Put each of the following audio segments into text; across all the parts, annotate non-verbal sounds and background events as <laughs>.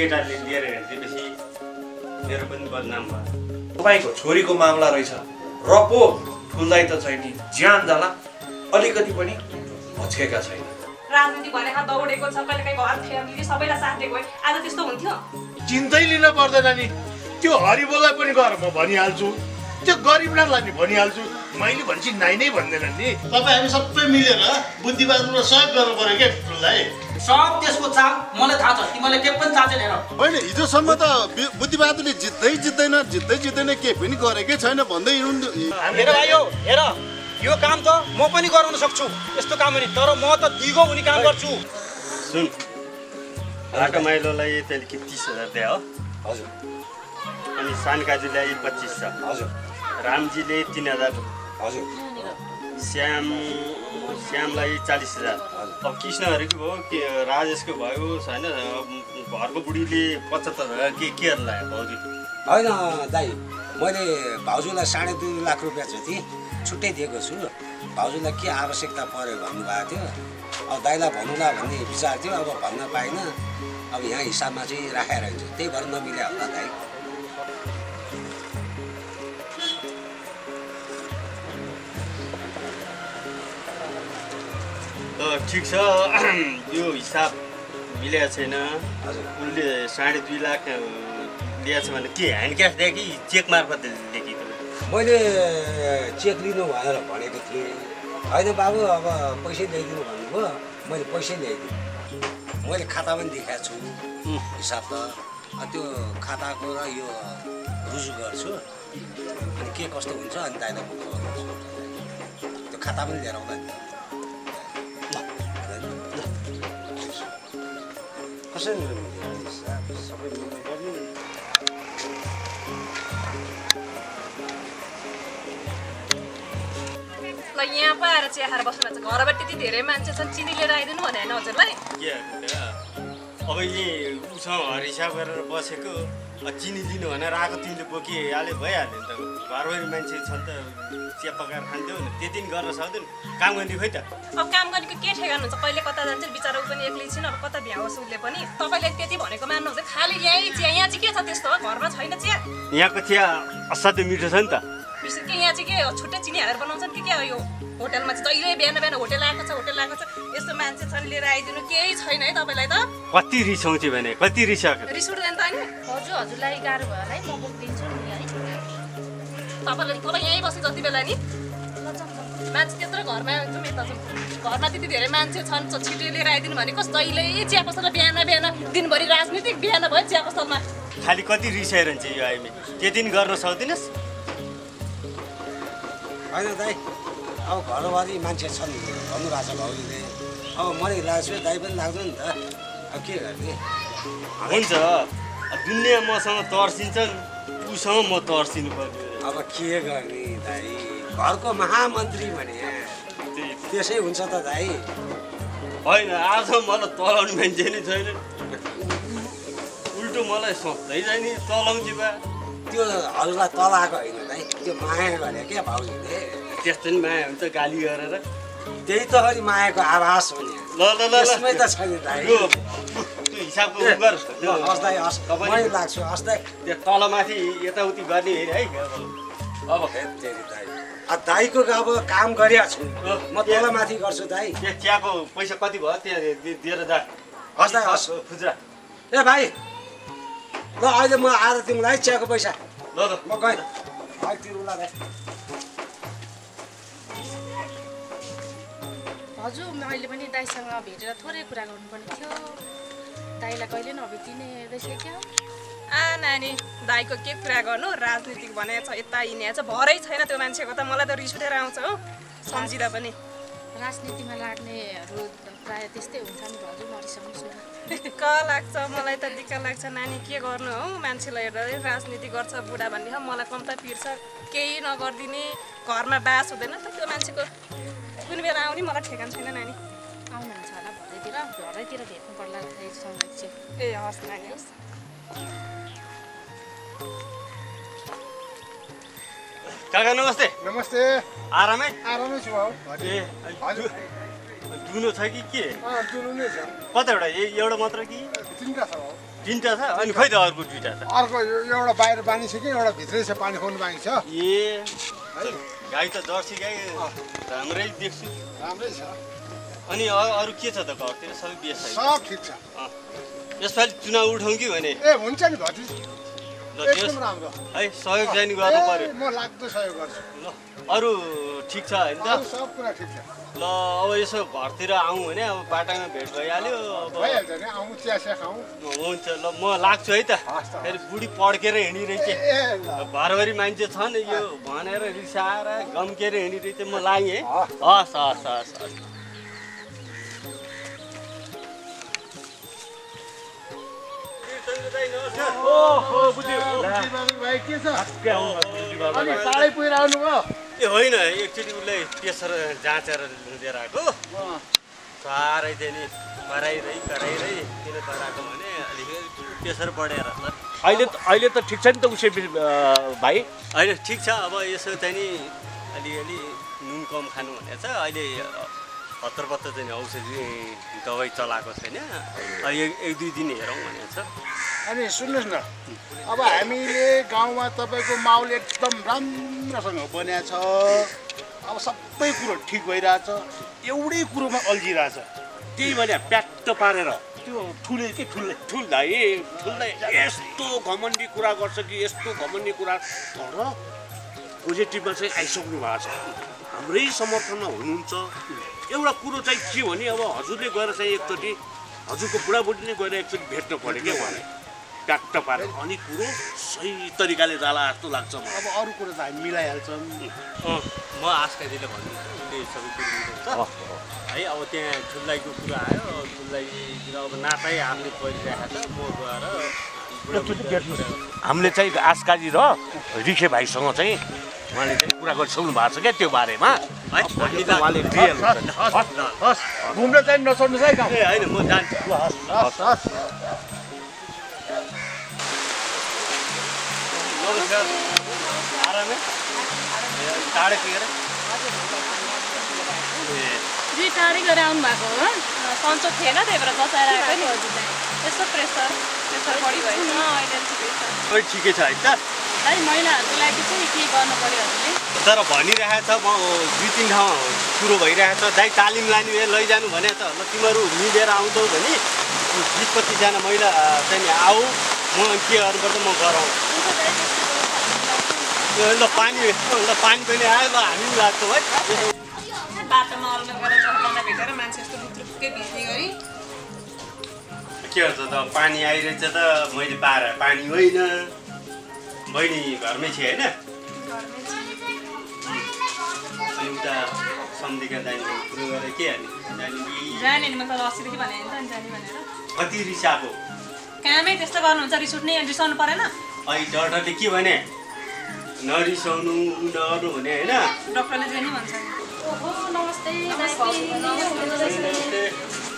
केटाले लिएर हिँडिदिएपछि मेरो पनि बदनाम भयो। तपाईँको छोरीको मामला रहेछ। र पो फुल्दै त छैन ज्यान जाला। अलिकति पनि भच्केका छैन। राजनीति भनेको दौडेको छ कहिले काहीँ घर फ्यामिली सबैलाई साथ दिएको आज त्यस्तो हुन्थ्यो? चिन्तै लिन पर्दैन नि। त्यो हरिबोलाई पनि गर म भनिहाल्छु। त्यो गरिबलाई नि भनिहाल्छु। मैले भनेपछि नाइ नै भन्दैन नि। तपाईँ हामी सबै मिलेर बुद्धिवादमा सहयोग गर्नु पऱ्यो क्या फुललाई? सब त्यसको चाल मलाई थाहा छ। तिमीले के पनि चाल चाहिँ हेर होइन हिजोसम्म त बि- बुद्धिवादीले जित्दै जित्दैन जित्दै जित्दैन केही पनि गरेकै छैन भन्दै हिँड्नु हेर भाइ हो हेर यो काम त म पनि गराउन सक्छु। यस्तो काम पनि। तर म त दिगो हुने काम गर्छु। सुन बाटो माइलोलाई कि तिस हजार दिए हो। हजुर। अनि सानकाजीलाई पच्चिस छ। हजुर। रामजीले तिन हजार। हजुर। श्याम श्यामलाई चालिस हजार। अब कृष्णहरूको भयो के राजेशको भयो होइन घरको बुढीले पचहत्तर के केहरू लाग्यो भाउजू? होइन दाइ मैले भाउजूलाई साढे दुई लाख रुपियाँ जति छुट्टै दिएको छु। भाउजूलाई के आवश्यकता पऱ्यो भन्नुभएको थियो? अब दाइलाई भनौँला भन्ने विचार थियो अब भन्न पाइनँ। अब यहाँ हिसाबमा चाहिँ राखेर हुन्छ त्यही भएर नमिल्या होला दाइ त ठिक छ यो हिसाब मिलेको छैन हजुर उसले साढे दुई लाख अ, दिएछ भने के ह्यान्ड क्यास दियो कि चेक मार्फत दियो कि मैले चेक लिनु भनेर भनेको थिएँ होइन बाबु अब पैसै ल्याइदिनु भन्नुभयो मैले पैसै ल्याइदिएँ मैले खाता पनि देखाएको छु हिसाब त त्यो खाताको र यो रुजु गर्छु अनि के कस्तो हुन्छ अनि दाइलाई खबर गर्छु त्यो खाता पनि लिएर आउँदा कसरी सबै ल यहाँ पो आएर चिया बस्नु भएको छ घरबाट त्यति धेरै मान्छे छन् चिनी लिएर आइदिनु भने होइन हजुरलाई अब यी उसँग हरिसाब गरेर बसेको। अब चिनी दिनु भनेर आएको तिमीले बोकिहाले भइहाल्यो नि त। घरभरि मान्छे छन् त चिया पकाएर खान्थ्यो नि त्यति नि गर्न सक्दैन। काम गर्ने खोइ त। अब काम गरेको के ठेगान हुन्छ? कहिले कता जान्छ? बिचरा ऊ पनि एक्लै छिन्। अब कता भ्याओस् उसले पनि? तपाईँले त्यति भनेको मान्नुहुन्छ खालि यहीँ चिया। यहाँ चाहिँ के छ त्यस्तो? घरमा छैन चिया। यहाँको चिया असाध्यै मिठो छ नि त। विशेष के? यहाँ चाहिँ के? छुट्टै चिनी हालेर बनाउँछन् कि क्या हो यो होटलमा चाहिँ जहिले बिहान बिहान होटल आएको छ होटल आएको छ। यस्तो मान्छे छन् लिएर आइदिनु केही छैन है तपाईँलाई त। कति रिसाउँथ्यो भने कति रिसाएको रिस उठ्दैन त होइन। हजुर हजुरलाई गाह्रो भयो होला है म बोकिदिन्छु नि है। तपाईँले तपाईँ यहीँ बस्नु जति बेला नि। मान्छे त्यत्रो घरमा जाउँ यता जाउँ। घरमा त्यति धेरै मान्छे छन् छिटो लिएर आइदिनु भनेको जहिले चिया पसल बिहान बिहान दिनभरि राजनीतिक बिहान भयो चिया पसलमा खालि कति रिसाइरहन्छ यो आइमे? त्यति नि गर्न सक्दिनस्। होइन दाइ अब घरभरि मान्छे छन् भन्नुभएको छ भाउजूले। अब मलाई लाग्छु दाइ पनि लाग्दैन नि त। अब के गर्ने? हुन्छ। दुनियाँ मसँग तर्सिन्छन् उसँग म तर्सिनु पर्यो अब के गर्ने दाइ घरको महामन्त्री भने। त्यसै हुन्छ त दाइ होइन आज मलाई तलाउने मान्छे नै छैन। उल्टो मलाई सोध्दै যায় नि तलाउँछु बा। त्यो हजुरलाई तलाएको होइन दाइ त्यो माया गरे क्या भाउजूले। त्यस्तो नि माया हुन्छ गाली गरेर। त्यही त अनि मायाको आभास हो नि ल ल ल। त ल छैन दाइ हिसाबको उ गर त्यो हस् दाइ हस् तपाईँ- मै लाग्छु हस् दाइ त्यो तलमाथि यताउति गर्ने है। अब अब दाइको अब काम गरिरहेको छु। म तलमाथि गर्छु दाइ त्यो चियाको पैसा कति भयो? त्यहाँ दि- दिएर जा। हस् दाइ हस् खुद्रा। ए भाइ ल अहिले म आएर तिमीलाई चियाको पैसा। ल ल। म गएँ। भाइ तिरुला दाइ हजुर मैले पनि दाइसँग भेटेर थोरै कुरा गर्नुपर्ने थियो। दाइलाई कहिले नभेटिने रहेछ क्या? आ नानी दाईको के कुरा गर्नु? राजनीतिक भनेको छ यता हिँडेको छ भरै छैन त्यो मान्छेको त मलाई त रिस उठेर आउँछ हो सम्झिँदा पनि। राजनीतिमा लाग्नेहरू प्रायः त्यस्तै हुन्छ नि हजुर नरिसाउनुहोस् न। दिक्क लाग्छ मलाई त दिक्क लाग्छ नानी के गर्नु हौ? मान्छेलाई हेर्दा राजनीति गर्छ बुढा भन्ने मलाई कम्ता पिर्छ केही नगरिदिने घरमा बास हुँदैन त त्यो मान्छेको। कुन बेला आउने मलाई ठेगान छैन नानी। घरैतिर भेट्नु पर्ला सँग चाहिँ। ए हस् नानी हस्। काका नमस्ते। नमस्ते। आरामै? आरामै छु भाउ। ए हजुर। दुनो छ कि के? अँ दुनु नै छ। कतिवटा एउटा मात्र कि? तिनवटा छ तिनवटा छ? अनि खै त अर्को दुइटा छ? अर्को यो- एउटा बाहिर बानी छ कि एउटा भित्रै छ पानी खुवाउनु बाँकी छ? ए गाई त जर्सी गाई राम्रै देख्छु। राम्रै छ। अनि अरू के छ त घरतिर? सबै बेस सब ठिक छ। यसपालि चुनाव उठाउँ कि भने? ए हुन्छ नि राम्रो। है सहयोग चाहिँ गर्नु पर्यो। म लाग्दो सहयोग गर्छु। ल अरू ठिक छ होइन त? सब कुरा ठिक छ। ल अब यसो घरतिर आउँ भने अब बाटामा भेट भइहाल्यो। अब भइहाल्छ नि आउँ चिया चिया खाउँ हुन्छ। ल म लाग्छु है त। फेरि बुढी पड्केर हिँडिरहेछ। घरभरि मान्छे छन् यो भनेर रिसाएर गम्केर हिँडिरहेछ। म लागेँ है। हस् हस् हस् हस्। ए होइन एकचोटि उसलाई प्रेसर जाँचेर लिएर आएको साह्रै थियो नि कराइरही कराइरही किन कराएको भने अलिकति प्रेसर बढेर। अहिले त अहिले त ठिक छ नि त उसै भाइ? होइन ठिक छ अब यसो चाहिँ नि अलिअलि नुन कम खानु भनेको छ। अहिले हतार पत्तर चाहिँ औषधि दबाई चलाएको छैन। एक एक दुई दिन हेरौँ भनेको छ। अनि सुन्नुहोस् न अब हामीले गाउँमा तपाईँको माहौल एकदम राम्रोसँग बनिएको छ। अब सबै कुरो ठिक भइरहेछ। एउटै कुरोमा अल्झिरहेछ। त्यही भने प्याक्ट पारेर त्यो ठुले के ठुल्दै ठुल्दै ठुल्दै यस्तो घमण्डी कुरा गर्छ कि यस्तो घमण्डी कुरा। तर पोजिटिभमा चाहिँ आइसक्नु भएको छ। हाम्रै समर्थनमा हुनुहुन्छ। एउटा कुरो चाहिँ के भने अब हजुरले गएर चाहिँ एकचोटि हजुरको बुढाबुढी नै गएर एकचोटि भेट्नु पऱ्यो क्या उहाँलाई। प्याक्ट पारेर। अनि कुरो सही तरिकाले जाला जस्तो लाग्छ मलाई। अब अरू कुरो त हामी मिलाइहाल्छौँ। अँ, म आस्का दिदीले भन्नु उसले सबै कुरो मिलाउँछ। है अब त्यहाँ ठुल्दाईको कुरा आयो ठुल्दाईतिर अब नातै हामीले परिरहेको छ म गएर हामीले चाहिँ आस्काजी र रिखे भाइसँग चाहिँ उहाँले चाहिँ कुरा गरिसक्नु भएको छ क्या त्यो बारेमा। घुम्न चाहिँ नछोड्नुहोस् है होइन म जान्छु। नमस्कार। आरामै टाढै पुगेर। ए दुई टाढै गएर आउनु भएको हो सन्चो थिएन त्यही भएर बचाएर आएको नि यस्तो प्रेसर प्रेसर बढी भयो अहिले सबै ठिकै छ है त भाइ महिलाहरूको लागि चाहिँ के गर्नु पऱ्यो हजुरले तर भनिरहेको छ म दुई तिन ठाउँ कुरो भइरहेको छ दाइ तालिम लाने लैजानु भने त ल तिमीहरू मिलेर आउँछौ भने बिस पच्चिसजना महिला चाहिँ नि आऊ म के गर्नुपर्छ म गराउँ ल पानी ल पानी पनि आयो ल हामी पनि लाग्छौँ है बाटोमा अल्लो गरेर चौकामा भेटेर मान्छे यस्तो लुत्रुक्कै भिज्ने गरी के गर्छ त पानी आइरहेछ त मैले पार पानी होइन बहिनी घरमै छ होइन उता सम्धिका जाने कुरो गरेर के जाने नि मतलब अस्तिदेखि भने नि त नि जाने भनेर कति रिसाएको कामै त्यस्तो गर्नुहुन्छ रिस उठ्ने रिसाउनु परेन अहिले डक्टरले के भने नरिसाउनु उ नगर्नु भने होइन डक्टरले जे नि भन्छ ओहो नमस्ते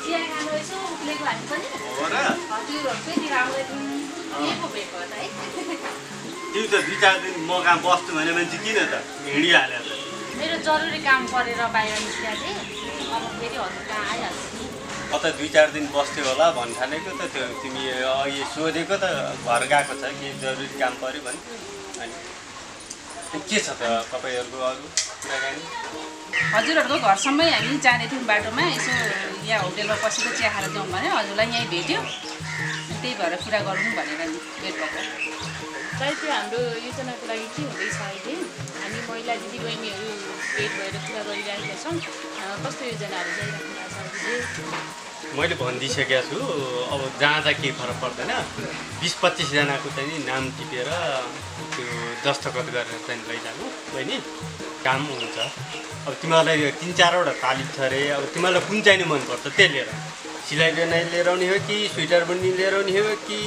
चिया खानु यसो उक्लेको हामी पनि हो त है? तिमी त दुई चार दिन म कहाँ बस्छु भने मान्छे किन त? हिँडिहाल्यो त। मेरो जरुरी काम परेर बाहिर निस्किया थिएँ अब फेरि हजुर कहाँ आइहाल्छु? नि कता दुई चार दिन बस्थ्यो होला भन्ठानेको त त्यो तिमी अघि सोधेको त घर गएको छ कि जरुरी काम पऱ्यो भने। अनि के छ त तपाईँहरूको अरू? हजुरहरूको घरसम्मै हामी जाने थियौँ बाटोमा यसो यहाँ होटेलमा बसेको चिया खाएर जाउँ भने हजुरलाई यहीँ भेट्यो। त्यही भएर कुरा गरौँ भनेर भेट भएको। सायद त्यो हाम्रो योजनाको लागि के हुँदैछ अहिले? हामी महिला दिदीबहिनीहरू भेट भएर कुरा गरिरहेका छौँ। कस्तो योजनाहरू ल्याइराख्नु भएको छ मैले भनिदिइसकेको छु अब जाँदा केही फरक पर्दैन। बिस पच्चिसजनाको चाहिँ नाम टिपेर त्यो दस्तखत गरेर चाहिँ लैजानु। बहिनी काम हुन्छ। अब तिमीहरूलाई तिन चारवटा तालिम छ अरे अब तिमीहरूलाई कुन चाहिँ मनपर्छ त्यही लिएर। सिलाइ बुनाइ लिएर आउने हो कि स्वेटर बुन्ने लिएर आउने हो कि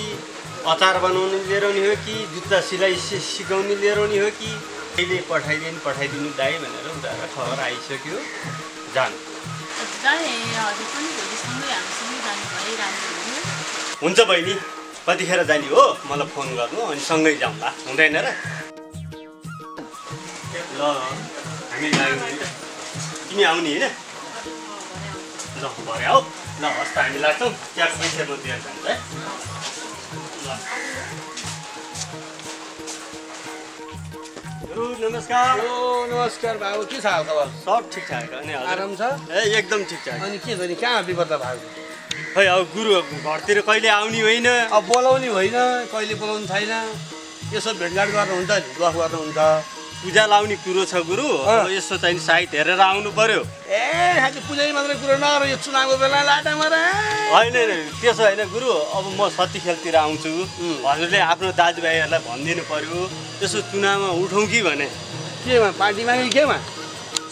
अचार बनाउनु लिएर आउने हो कि जुत्ता सिलाइ सिकाउने लिएर आउने हो कि कहिले पठाइदिनु पठाइदिनु दाइ भनेर उनीहरूलाई खबर आइसक्यो। जानु। हुन्छ बहिनी कतिखेर जाने हो? मलाई फोन गर्नु अनि सँगै जाउँला हुँदैन र? ल हामी तिमी आउने होइन? ल भरे हौ ल हस् त हामी लाग्छौँ। त्यहाँ पैसा म दिएर जान्छ है। गुरु नमस्कार। ओ नमस्कार बाबु के छ खबर सब अनि हजुर? आराम छ? ए एकदम ठिकठाक अनि के छ नि कहाँ विपत्ता भएको खै अब गुरु घरतिर कहिले आउने होइन। अब बोलाउने होइन कहिले बोलाउनु छैन। यसो भेटघाट गर्नुहुन्छ नि गफ गर्नुहुन्छ। पूजा लाउने कुरो छ गुरु। यसो चाहिँ साइत हेरेर आउनु पर्यो। ए खालि पूजै मात्रै कुरो नगर यो चुनावको बेला लाटा मरा। होइन त्यसो होइन गुरु अब म सती खेलतिर आउँछु। हजुरले आफ्नो दाजुभाइहरूलाई भनिदिनु पर्यो। यसो चुनावमा उठौँ कि भने। केमा पार्टीमा कि केमा?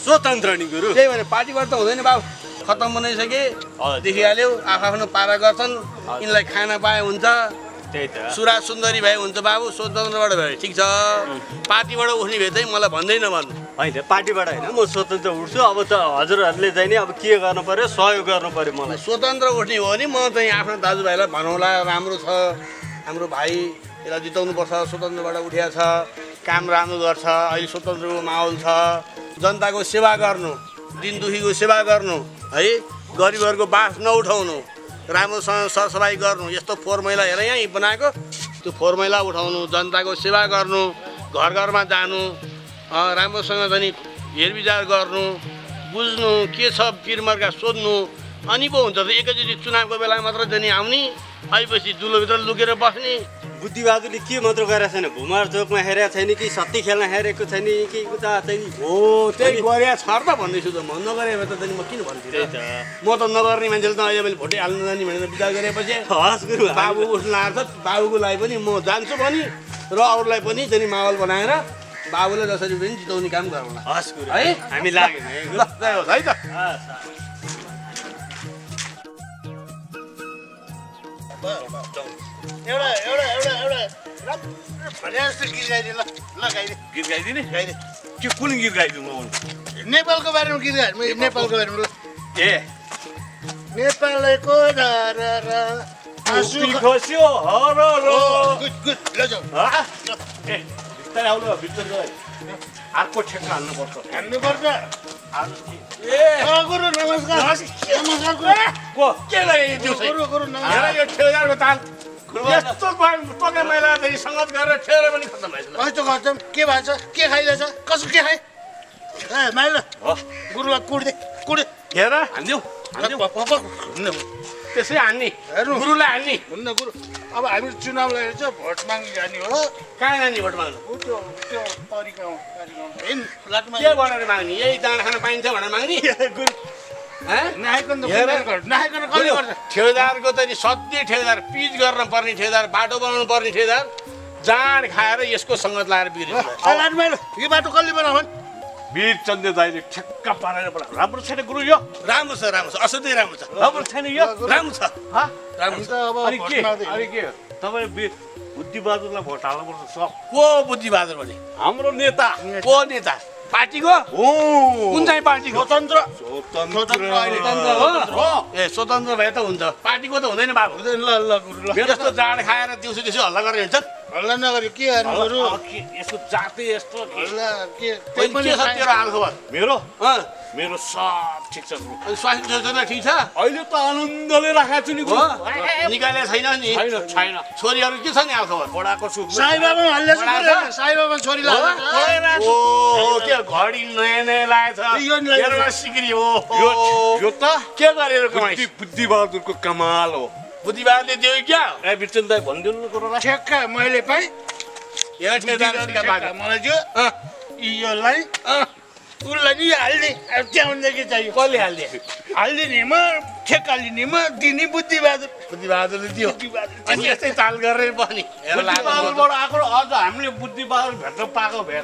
स्वतन्त्र नि गुरु। त्यही भने पार्टीबाट त हुँदैन बाबु। खत्तम बनाइसके देखिहाल्यो आफ आफ्नो पारा गर्छन्। यिनलाई खाना पाए हुन्छ। सुरा सुन्दरी भए हुन्छ बाबु स्वतन्त्रबाट भयो ठिक छ। पार्टीबाट उठ्ने भए चाहिँ मलाई भन्दैन भन्नु। होइन पार्टीबाट होइन। म स्वतन्त्र उठ्छु अब त हजुरहरूले चाहिँ नि अब के गर्नु पर्यो सहयोग गर्नु पर्यो मलाई। स्वतन्त्र उठ्ने हो भने म चाहिँ आफ्नो दाजुभाइलाई भनौँला राम्रो छ हाम्रो भाइ यसलाई जिताउनुपर्छ स्वतन्त्रबाट उठिया छ काम राम्रो गर्छ अहिले स्वतन्त्रको माहौल छ। जनताको सेवा गर्नु दिन दुखीको सेवा गर्नु है गरिबहरूको बास नउठाउनु। राम्रोसँग सरसफाइ गर्नु। यस्तो फोहोर मैला हेर यहीँ बनाएको। त्यो फोहोर मैला उठाउनु जनताको सेवा गर्नु घर घरमा जानु राम्रोसँग चाहिँ हेरविचार गर्नु बुझ्नु के छ पिरमर्का सोध्नु अनि पो हुन्छ। त एकैचोटि चुनावको बेला मात्र चाहिँ आउने आएपछि दुलोभित्र लुकेर बस्ने बुद्धिबहादुरले के मात्र गरेको छैन? भुमार चोकमा हेरेको छैन कि सत्ती खेल्न हेरेको छैन कि उता चाहिँ? हो त्यही गरे छ त भन्दैछु त म। नगरे भए त म किन भन्थेँ त। म त नगर्ने मान्छेले त अहिले मैले भोटै हाल्नु जाने भनेर विचार गरेपछि <laughs> हस् गुरु बाबु उठ्नु आएको छ बाबुको लागि पनि म जान्छु पनि र अरूलाई पनि चाहिँ माहौल बनाएर बाबुले जसरी पनि जिताउने काम गरौँला। हस् गुरु है? हामी लाग्यौँ है <laughs> त। एउटा एउटा एउटा भने जस्तो गीत गाइदिए ल ल गाइदिए गीत गाइदिने? गाइदिए के कुन गीत गाइदिउँ म? नेपालको बारेमा गीत गाइदिनु। नेपालको बारेमा ल ए। नेपालको टोपी खस्यो हर गुड गुड। ल जाऊ। ए बिस्तारै आउनु भित्र गए अर्को ठेक्का हाल्नुपर्छ। अ, गुरु नमस्कार। नमस्कार। गुरु। को? के लगाइदियो? गुरु गुरु नमस्कार। यो ताल। यस्तो टोके मैला चाहिँ सङ्गत गरेर ठेर पनि खत्तम भएछ। कस्तो खर्चम के भएको छ के खाइरहेछ? कसो के खाए? ए माइल गुरुलाई कुट्दे कुट्दे। हेर हानिदिउँ त्यसै हान्ने। गुरुलाई हान्ने। हुन्न गुरु। अब हामी चुनाव लगेर चाहिँ भोट माग्नु जाने हो। कहाँ जाने भोट माग्नु? त्यो त्यो फ्ल्याटमा के भनेर माग्ने? यही दाना खान पाइन्छ भनेर माग्ने? <laughs> गुरु ठेकेदारको त नि सधैँ ठेकेदार पिच गर्न पर्ने ठेकेदार बाटो बनाउनु पर्ने ठेकेदार जाँड खाएर यसको सङ्गत लगाएर माइल यो बाटो कसले बनाउनु वीर चन्द्र दाइले ठेक्का पारेर बना राम्रो छैन गुरु यो राम्रो छ राम्रो छ असाध्यै राम्रो छ राम्रो छैन यो राम्रो छ राम्रो छ अनि के माग्दै अनि के तपाईँ बुद्धिबहादुरलाई भोट हाल्नुपर्छ को बुद्धिबहादुर भने हाम्रो नेता को नेता पार्टीको हो कुन चाहिँ पार्टीको स्वतन्त्र स्वतन्त्र हो ए स्वतन्त्र भए त हुन्छ पार्टीको त हुँदैन बाबु हुँदैन ल ल यस्तो जाँड खाएर दिउँसो दिउँसो हल्ला गरेर हिँड्छन् हल्ला नगरी के यसको जातै यस्तो के छ तेरो हाल खबर मेरो अँ, मेरो सब ठिक छ स्वास्थ्य योजना ठिक छ? अहिले त आनन्दले राखेको छु नि निकालेको छैन नि। छैन छैन। छोरीहरू के छ नि खबर? बडाको छु साई बाबा हल्ला बडा छ? साई बाबा छोरी के घडी नयाँ नयाँ यो लागेछ। हेरेर सिक्री हो यो यो त के गरेर बुद्धिबहादुरको कमाल हो। बुद्धिवादले दियो क्या? ए बिचन दाई भनिदिनु न कुरोलाई ठेक्का मैले पाएँ मलाई योलाई उसलाई नि हाल्ने अब के चाहियो कसले हालिदिए हालिदिने म ठेक्का लिने म दिने बुद्धिबहादुर बुद्धिबहादुरले दियो अनि यस्तै ताल गरेर बुद्धिबहादुरबाट आएको अझ हामीले बुद्धिबहादुर भेट्न पाएको भेट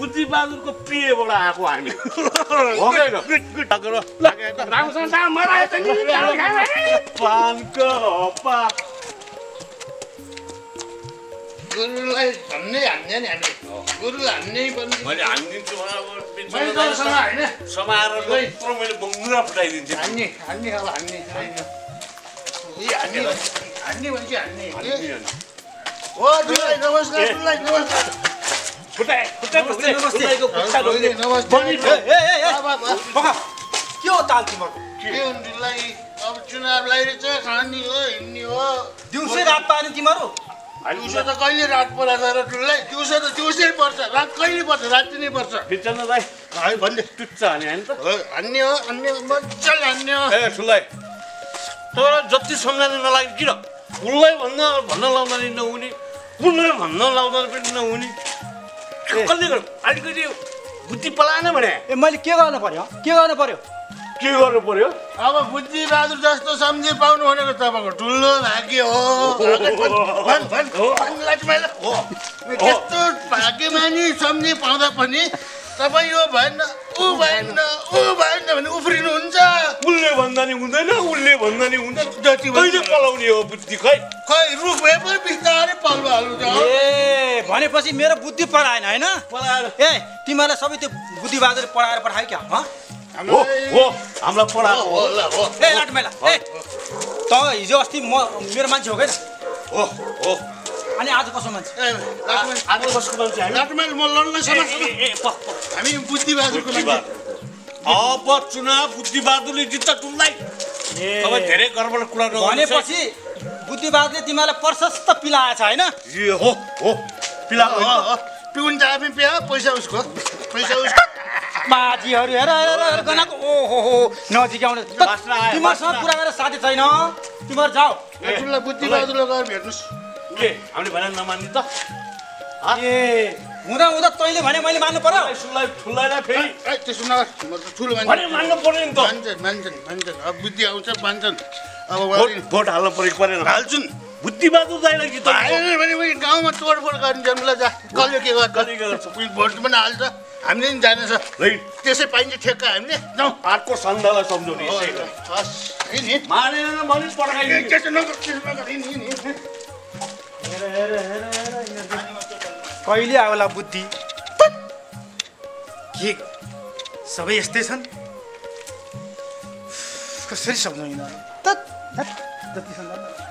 बुद्धिबहादुरको प्रियबाट आएको हामी? राम्रोसँग गुरुलाई भन्नै हान्ने नि हामीले गुरु हान्नै पर्ने मैले हानिदिन्छु होइन समाएर यत्रो मैले बङ्गुरा फुटाइदिन्छु हान्ने हान्ने अब हान्ने हान्ने हान्ने हान्ने हो दुलाई नमस्कार दुलाई नमस्कार फुटाए फुटाए। फुटाएको के हो ताल तिम्रो के हुनु दुलाई अब चुनाव लागिरहेछ खाने हो हिँड्ने हो दिउँसै रात पाएन तिमीहरू दिउँसो त कहिले रात परेर र ठुलै दिउँसो त दिउँसै पर्छ। रात कहिले पर्छ? राति नै पर्छ। बिचन दाई है भन्दै टुच्चा हाने होइन त। हान्ने हो हान्ने मजाले हान्ने हो। ए ठुलै तर जति सम्झाउनु नलाग्यो किन? उसलाई भन्न भन्न लाउँदा नि नहुने। उसलाई भन्न लाउँदा पनि नहुने। कसले गर्नु अलिकति बुद्धि पलाएन भने? ए मैले के गर्नु पर्यो? के गर्नु पर्यो? के गर्नु पर्यो अब बुद्धि बहादुर जस्तो सम्झि पाउनु भनेको तपाईँको ठुलो भाग्य हो त्यस्तो भाग्यमानी सम्झि पाउँदा पनि तपाईँ यो भएन ऊ भएन ऊ भएन भने उफ्रिनुहुन्छ उसले भन्दा नि हुँदैन उसले भन्दा नि हुँदैन जति कहिले पलाउने हो बुद्धि खै खै रुख भए पनि बिस्तारै पाल्नु हाल्नु ए भनेपछि मेरो बुद्धि पढाएन होइन पलाएर ए तिमीहरूलाई सबै त्यो बुद्धि बहादुर पढाएर पठायो क्या हँ हो हो हामीलाई पढाएको हो ए लाटमेला ए त हिजो अस्ति म मेरो मान्छे हो क्या हो हो। अनि आज कसो मान्छे? आज कसको मान्छे म लड्न हामी बुद्धि बहादुरको बुद्धि मान्छे। बहादुर। अब चुनाव बुद्धि बहादुरले जित्छ टुललाई तपाईँ धेरै गर्वले कुरा। भनेपछि बुद्धि बहादुरले तिमीहरूलाई प्रशस्त पिलाएछ होइन? हो हो? हो। पिउन आफै पिया पैसा उसको। पैसा उसको। बाजीहरू हेर हेर हेर गनाएको ओ हो हो नजिक आउने। तिमीहरूसँग। कुरा गरेर साथी छैन। तिमीहरू जाऊ। ठुलो बुद्धि गएर भेट्नुहोस्। के हामीले भने नमान्ने त। ए हुँदा हुँदा तैँले भने मैले मान्नु पर्यो। ठुललाई फेरि। ए, त्यसो नगर म त ठुलो भने मान्छे मान्नु पर्यो नि त। मान्छन् मान्छन् मान्छन् अब बुद्धि आउँछ मान्छन्। अब भोट हाल्न परेको परेन। हाल्छुन्। बुद्धि बहादुर दाइलाई जित्छ गाउँमा तोडफोड गरिन्छ ल जा। कसले के गर्छ? भोट पनि हाल्छ। हामीले पनि जानेछ है। त्यसै पाइन्छ ठेक्का हामीले। जाउँ अर्को सन्धालाई सम्झाउने हो, यसै गरी। हस् है नि कहिले आउला बुद्धि? के? सबै यस्तै छन्? कसरी जति सम्झाउनु।